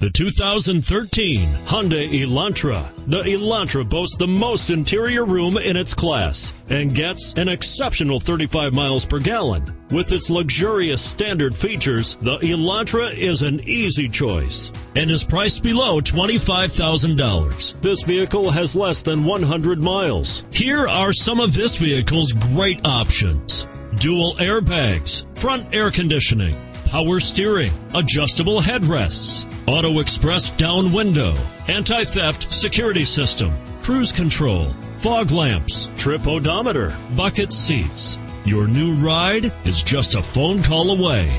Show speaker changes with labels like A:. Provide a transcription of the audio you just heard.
A: The 2013 Hyundai Elantra. The Elantra boasts the most interior room in its class and gets an exceptional 35 miles per gallon. With its luxurious standard features, the Elantra is an easy choice and is priced below $25,000. This vehicle has less than 100 miles. Here are some of this vehicle's great options. Dual airbags, front air conditioning, power steering, adjustable headrests, auto express down window, anti-theft security system, cruise control, fog lamps, trip odometer, bucket seats. Your new ride is just a phone call away.